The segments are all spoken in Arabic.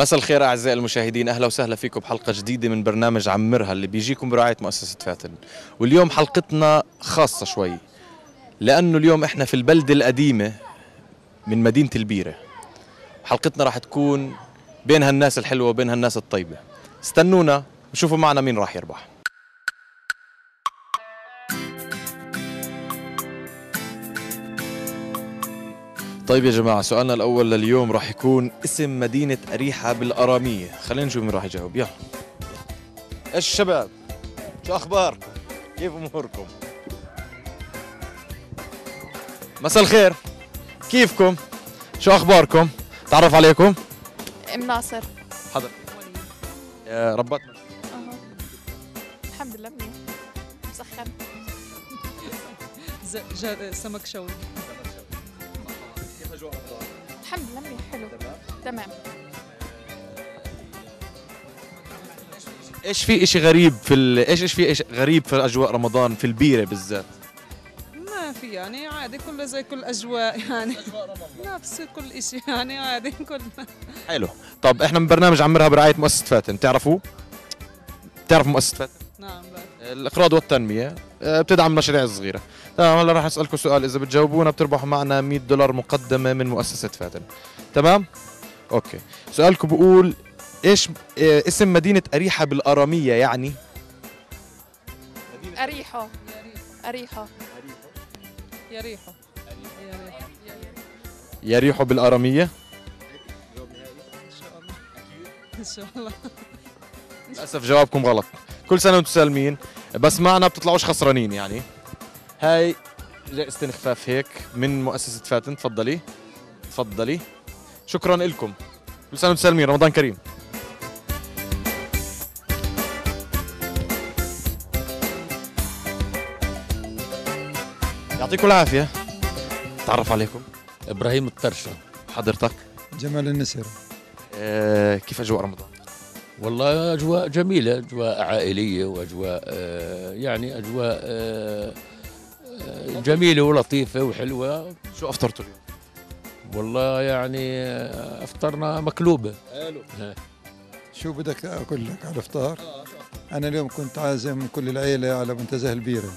مساء الخير أعزائي المشاهدين. أهلا وسهلا فيكم بحلقة جديدة من برنامج عمرها اللي بيجيكم برعاية مؤسسة فاتن. واليوم حلقتنا خاصة شوي لأنه اليوم إحنا في البلدة القديمة من مدينة البيرة. حلقتنا راح تكون بين هالناس الحلوة وبين هالناس الطيبة. استنونا وشوفوا معنا مين راح يربح. طيب يا جماعة سؤالنا الأول لليوم راح يكون اسم مدينة أريحة بالأرامية. خلينا نشوف مين راح يجاوب. يلا. الشباب شو أخباركم؟ كيف أموركم؟ مساء الخير. كيفكم؟ شو أخباركم؟ تعرف عليكم؟ ام ناصر. حضر يا ربات. أها. الحمد لله منيح. مسخن. سمك شوي. تمام. إيش في إشي غريب في ال... إيش إيش في إيش غريب في أجواء رمضان في البيرة بالذات؟ ما في يعني عادي كله زي كل أجواء يعني. نفس كل إشي يعني عادي كل. حلو. طب إحنا من برنامج عمرها برعاية مؤسسة فاتن تعرفوا تعرفوا مؤسسة فاتن؟ نعم لا. الإقراض والتنمية آه، بتدعم المشاريع الصغيرة. تمام هلا راح أسألكم سؤال إذا بتجاوبونا بتربحوا معنا 100 دولار مقدمة من مؤسسة فاتن. تمام؟ أوكي. سؤالكم بقول إيش آه، اسم مدينة أريحة بالأرامية يعني؟ أريحة. أريحة. يا ريحه يا ريحه يريحوا بالأرامية؟ إن شاء الله. إن شاء الله. للأسف جوابكم غلط. كل سنة وأنتم سالمين. بس معنا بتطلعوش خسرانين يعني. هاي جائزة خفاف هيك من مؤسسة فاتن تفضلي. تفضلي. شكرا لكم. كل سنة وأنتم سالمين رمضان كريم. يعطيكم العافية. تعرف عليكم. إبراهيم الطرشه حضرتك. جمال النسر. آه كيف أجواء رمضان؟ والله أجواء جميلة أجواء عائلية وأجواء آه، يعني أجواء آه، آه، جميلة ولطيفة وحلوة. شو أفطرتوا اليوم؟ والله يعني افطرنا مقلوبه شو بدك أقول لك على الافطار أنا اليوم كنت عازم كل العيلة على منتزه البيرة.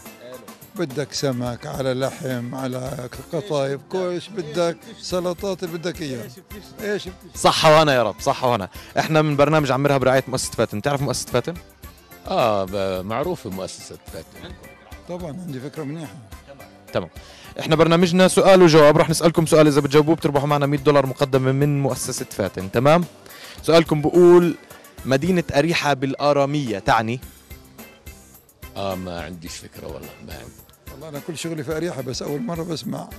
بدك سمك على لحم على قطايف كوش بدك سلطات اللي بدك إياها. إيش صحة وهنا يا رب صحة وهنا إحنا من برنامج عمرها برعاية مؤسسة فاتن. تعرف مؤسسة فاتن؟ آه معروفة مؤسسة فاتن. طبعا عندي فكرة منيحه إحنا برنامجنا سؤال وجواب. رح نسألكم سؤال إذا بتجاوبوه بتربحوا معنا 100 دولار مقدمة من مؤسسة فاتن. تمام؟ سؤالكم بقول مدينة أريحة بالآرامية تعني؟ آه ما عنديش فكرة والله ما عندي. والله أنا كل شغلي في أريحة بس أول مرة بسمع.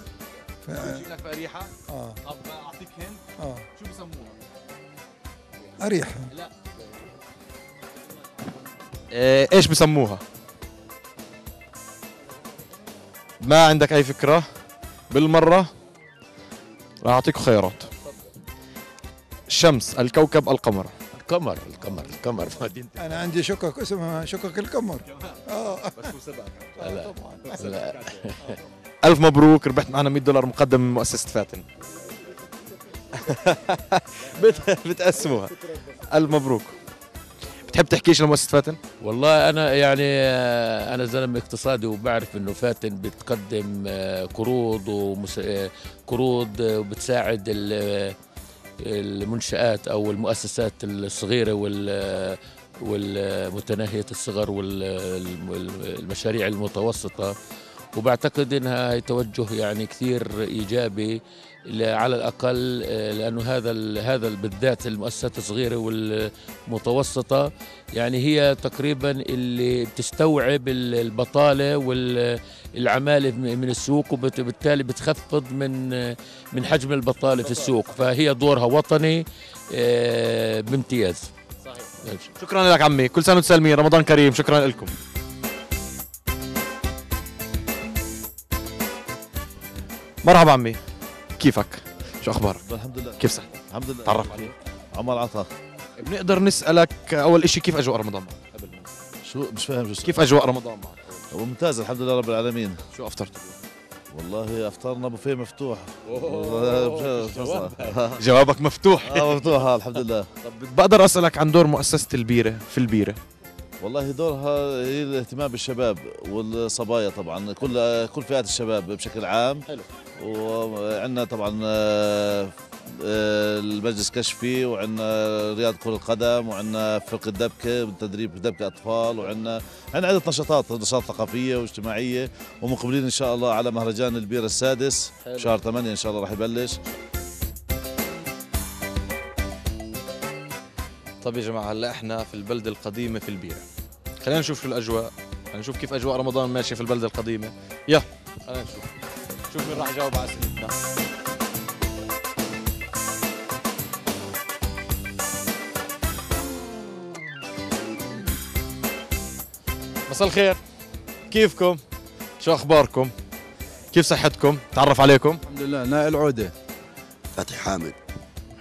ف... لك في أريحة؟ آه. طب أعطيك هند آه. شو بسموها؟ أريحة. آه إيش بسموها؟ ما عندك أي فكرة؟ بالمرة راح أعطيكم خيارات. الشمس الكوكب القمر. القمر القمر القمر. أنا عندي شقق اسمها شقق القمر. آه. لا لا ألف مبروك ربحت معنا 100 دولار مقدم من مؤسسة فاتن. بت- بتقسموها. ألف مبروك. بتحب تحكيش لمؤسسة فاتن؟ والله أنا يعني آه، أنا زلمة اقتصادي وبعرف إنه فاتن بتقدم آه، قروض ومس... آه، قروض وبتساعد ال- المنشآت أو المؤسسات الصغيرة وال والمتناهية الصغر والمشاريع المتوسطة وبعتقد انها توجه يعني كثير إيجابي على الأقل آه، لأنه هذا هذا ال- بالذات المؤسسات الصغيرة والمتوسطة يعني هي تقريبا اللي بتستوعب ال- البطالة والعماله من السوق وبالتالي بتخفض من من حجم البطالة في السوق. فهي دورها وطني آه، بامتياز. صحيح شكرا لك عمي. كل سنة وأنتم سالمين رمضان كريم. شكرا لكم. مرحبا عمي كيفك؟ شو أخبارك؟ الحمد لله كيف صحتك؟ الحمد لله تعرف عليك عمر عطا بنقدر نسألك أول إشي كيف أجواء رمضان معك؟ قبل ما. شو مش فاهم شو كيف أجواء رمضان معك؟ ممتاز الحمد لله رب العالمين شو أفطرت اليوم؟ والله افطارنا بوفيه مفتوح جوابك مفتوح آه مفتوح آه، الحمد لله طب بقدر أسألك عن دور مؤسسة البيرة في البيرة والله دورها هي الاهتمام بالشباب والصبايا طبعا كل كل فئات الشباب بشكل عام حلو. وعندنا طبعا آه، آه، المجلس كشفي وعندنا رياض كرة القدم وعندنا فرقة دبكة تدريب دبكة أطفال وعندنا عندنا عدة نشاطات نشاطات ثقافية واجتماعية ومقبلين إن شاء الله على مهرجان البيرة السادس حلو. شهر 8 إن شاء الله راح يبلش طب يا جماعة هلا إحنا في البلدة القديمة في البيره خلينا نشوف شو الأجواء خلينا نشوف كيف أجواء رمضان ماشية في البلدة القديمة. يلا خلينا نشوف. شوف مين راح يجاوب على اسئلتنا مساء الخير. كيفكم؟ شو أخباركم؟ كيف صحتكم؟ تعرف عليكم؟ الحمد لله نائل عودة. فتحي حامد.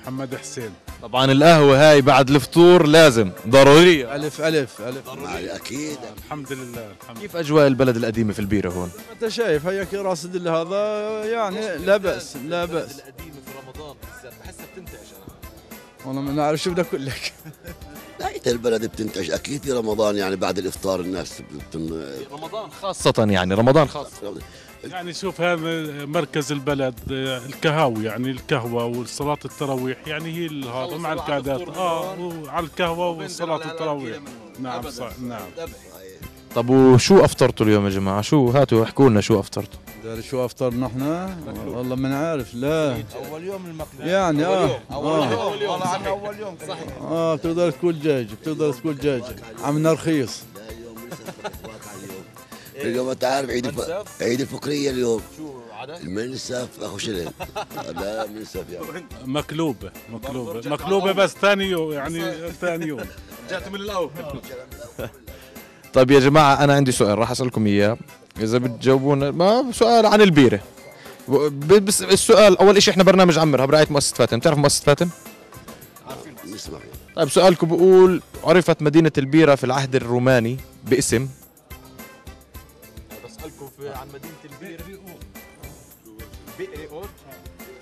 محمد حسين. طبعا القهوة هاي بعد الفطور لازم ضرورية. ألف ألف ألف. معي أكيد. الحمد لله الحمد كيف أجواء البلد القديمة في البيرة هون؟ أنت شايف هيك راس الدل هذا يعني لا بأس لا بأس. القديمة في رمضان بالذات بحسها بتنتعش والله ما نعرف شو بدي أقول لك. نهاية البلد بتنتج أكيد في رمضان يعني بعد الإفطار الناس بتن... رمضان خاصة يعني رمضان خاص يعني شوف هذا مركز البلد آه، الكهاوي يعني القهوة والصلاة التراويح يعني هي هذا مع القعدات آه وعلى القهوة وصلاة التراويح. نعم صح نعم. طب وشو أفطرتوا اليوم يا جماعة؟ شو هاتوا احكوا لنا شو أفطرتوا. داري شو أفطرنا إحنا؟ والله ما نعرف لا. أول يوم المقلب يعني آه. آه. أول يوم. صحيح. أول يوم صحيح. آه بتقدر تقول دجاج بتقدر تقول دجاج عملنا رخيص اليوم انت عارف عيد الف... عيد الفقرية اليوم. شو عدد؟ المنسف أخو شلل لا منسف يعني. مقلوبة مقلوبة مقلوبة بس ثاني يوم يعني ثاني. يوم. رجعتوا من الأول. طيب يا جماعة أنا عندي سؤال راح أسألكم إياه. إذا بتجاوبونا ما سؤال عن البيرة. بس السؤال أول شيء إحنا برنامج عمرها برعايه مؤسسة فاتن. بتعرف مؤسسة فاتن؟ نسمع طيب سؤالكم بقول عرفت مدينة البيرة في العهد الروماني باسم عن مدينة البيره بئر اوت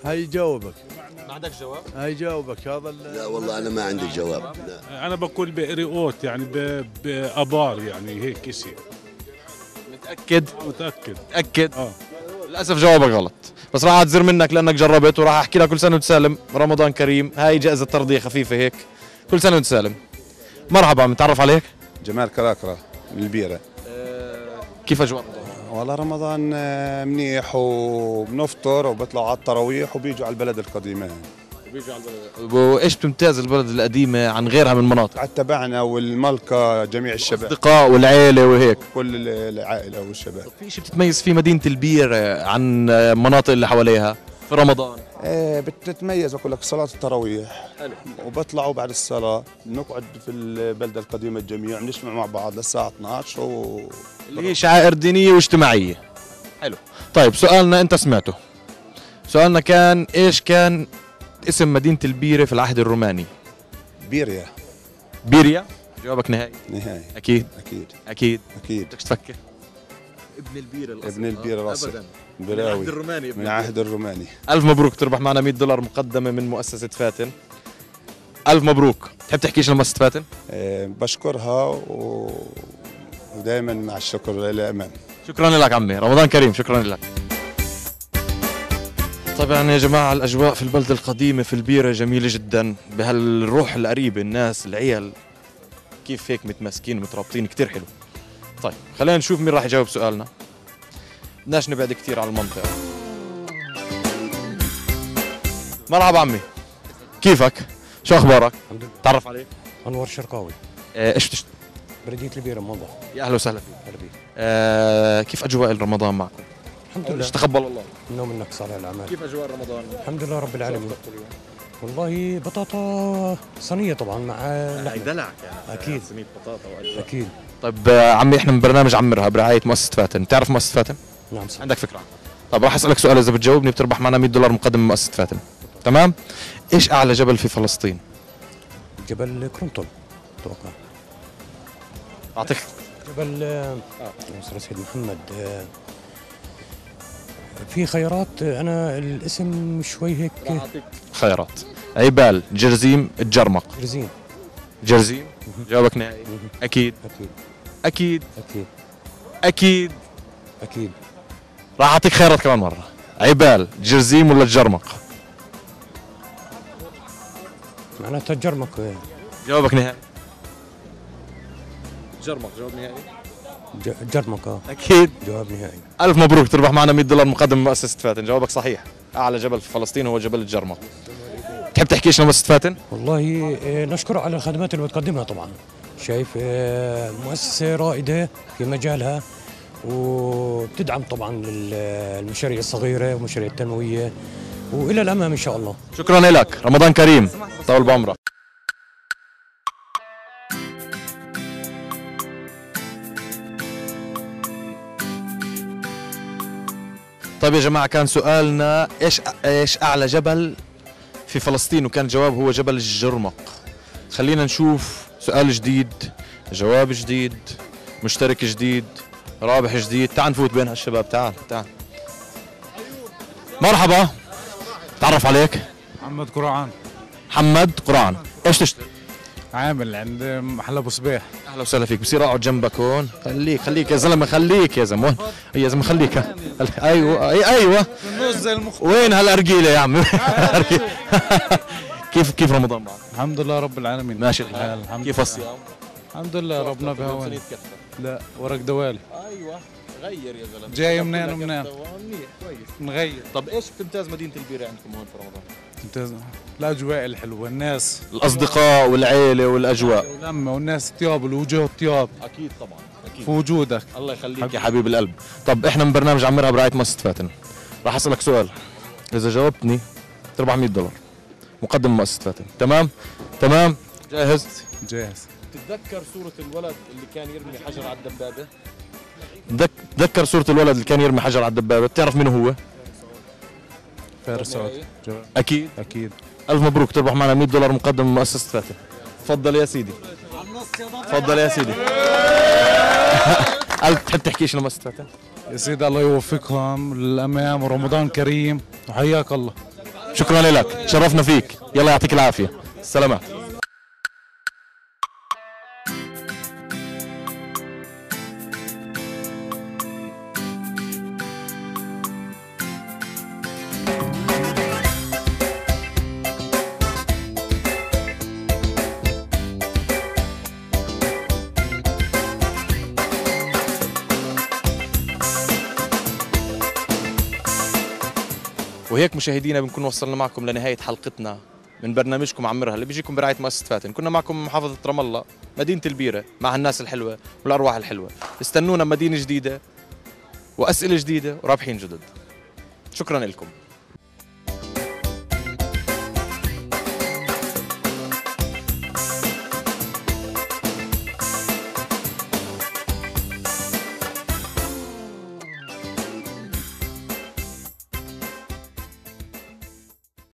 هاي جاوبك. ما عندك جواب؟ هاي جاوبك هذا لا والله أنا ما عندي جواب. لا. أنا بقول بقريوت يعني ب- بأبار يعني هيك شيء متأكد؟ متأكد. متأكد؟ آه. للأسف جوابك غلط. بس راح اعتذر منك لأنك جربت وراح أحكي لك كل سنة وأنت سالم. رمضان كريم. هاي جائزة ترضية خفيفة هيك. كل سنة وأنت سالم. مرحبا متعرف عليك؟ جمال كراكرة من البيرة. كيف أجواء رمضان؟ والله رمضان آه، منيح وبنفطر وبطلعوا على التراويح وبيجوا على البلد القديمة. وإيش بتمتاز البلد القديمة عن غيرها من المناطق؟ على تبعنا والملكة جميع الشباب. اصدقاء والعيلة وهيك. كل ال- العائلة والشباب. في شيء بتتميز في مدينة البير عن المناطق اللي حواليها؟ في رمضان؟ آه، بتتميز بقول لك صلاة التراويح. حلو. وبطلعوا بعد الصلاة نقعد في البلدة القديمة الجميع بنجتمع مع بعض للساعة 12 و اللي هي شعائر دينية واجتماعية. حلو. طيب سؤالنا أنت سمعته. سؤالنا كان إيش كان اسم مدينة البيرة في العهد الروماني؟ بيريا. بيريا؟ جوابك نهائي. نهاية أكيد. أكيد. أكيد. أكيد. بدك تفكر؟ ابن البيره الأصل. ابن البيرة الأصل. ابدا. من براوي العهد الروماني ابن من العهد الروماني. ألف مبروك تربح معنا 100 دولار مقدمة من مؤسسة فاتن. ألف مبروك. تحب تحكيش لمؤسسه فاتن؟ آه، بشكرها و... ودائما مع الشكر لها امام شكرا لك عمي. رمضان كريم شكرا لك. طبعا يا جماعة الأجواء في البلدة القديمة في البيرة جميلة جدا. بهالروح القريبة الناس العيال كيف هيك متماسكين ومترابطين كتير حلو. طيب خلينا نشوف مين راح يجاوب سؤالنا. بدناش نبعد كتير على المنطقة. مرحبا عمي. كيفك؟ شو أخبارك؟ الحمد لله. تعرف عليك؟ أنور شرقاوي. آه، إيش بتشتغل؟ بلديه البيره موضح يا أهلا وسهلا فيك. آه، كيف أجواء رمضان معكم؟ الحمد لله. إيش تقبل الله؟ منا ومنك صالح الأعمال. كيف أجواء رمضان؟ الحمد لله رب العالمين. والله بطاطا صينية طبعا مع لحمة. دلعك يعني أكيد. سميت بطاطا وأجواء. أكيد. طيب آه، عمي إحنا من برنامج عمرها برعايه مؤسسة فاتن. بتعرف مؤسسة فاتن؟ نعم صح. عندك فكرة؟ طيب راح أسألك سؤال إذا بتجاوبني بتربح معنا 100 دولار مقدم من مؤسسة فاتن. تمام؟ إيش أعلى جبل في فلسطين؟ جبل كرونتون أتوقع. أعطيك. جبل آه، نصر سيد محمد آه، في خيارات أنا الاسم شوي هيك. خيارات. عبال جرزيم الجرمق. جرزين جرزيم جوابك نهائي. أكيد. أكيد. أكيد. أكيد. أكيد. أكيد. راح أعطيك خيارات كمان مرة. عبال جرزيم ولا الجرمق معناتها جرمك جوابك نهائي. جرمق جواب نهائي. ج- جرمك آه. أكيد. جواب نهائي. ألف مبروك تربح معنا 100 دولار مقدم من مؤسسة فاتن. جوابك صحيح. أعلى جبل في فلسطين هو جبل الجرمق. تحب تحكي شنو مؤسسه فاتن والله آه، نشكر على الخدمات اللي بتقدمها طبعا. شايف آه، مؤسسة رائدة في مجالها وبتدعم طبعا المشاريع الصغيرة والمشاريع التنموية وإلى الأمام إن شاء الله. شكرا لك. رمضان كريم. طول بعمرك. طيب يا جماعة كان سؤالنا إيش إيش أعلى جبل في فلسطين وكان الجواب هو جبل الجرمق. خلينا نشوف سؤال جديد جواب جديد مشترك جديد رابح جديد. تعال نفوت بين هالشباب تعال تعال. مرحبا. تعرف عليك؟ محمد قرعان محمد قرآن. إيش تشتغل؟ عامل عند محل أبو صبيح. أهلا وسهلا فيك. بصير أقعد جنبك هون. خليك خليك يا زلمة خليك يا زلمة. يا زلمة خليك. أيوه أيوه. وين هالأرجيلة يا عم؟ كيف كيف رمضان معك؟ الحمد لله رب العالمين. ماشي. الحال الحمد كيف. الصيام؟ الحمد لله ربنا بهون لا ورق دوالي. أيوه. غير يا زلمة. جاي منين ومنين؟ نغير. طب إيش بتمتاز مدينة البيرة عندكم هون في رمضان؟ ممتاز الاجواء الحلوة الناس. الأصدقاء والعيلة والأجواء. ولما والناس طياب الوجوه طياب أكيد طبعا أكيد. في وجودك. الله يخليك يا حبيب القلب. طب إحنا من برنامج عمرها برعايه مؤسسه فاتن. راح أسألك سؤال. إذا جاوبتني تربح 100 دولار. مقدم مؤسسة فاتن. تمام؟ تمام؟ جاهز؟ جاهز. تتذكر صورة الولد اللي كان يرمي حجر على الدبابة؟ تذكر صورة الولد اللي كان يرمي حجر على الدبابة، بتعرف مين هو؟ فارس سعود أكيد أكيد ألف مبروك تربح معنا 100 دولار مقدم من مؤسسة فاتن. تفضل يا سيدي. تفضل يا سيدي. ألف تحب تحكي شنو مؤسسة فاتن؟ يا سيدي الله يوفقهم للأمام ورمضان كريم وحياك الله شكرا لك، شرفنا فيك، يلا يعطيك العافية. سلامات. وهيك مشاهدينا بنكون وصلنا معكم لنهاية حلقتنا من برنامجكم عمرها اللي بيجيكم برعاية مؤسسة فاتن. كنا معكم من محافظة رام الله مدينة البيرة مع الناس الحلوة والأرواح الحلوة. استنونا مدينة جديدة وأسئلة جديدة ورابحين جدد. شكرا لكم.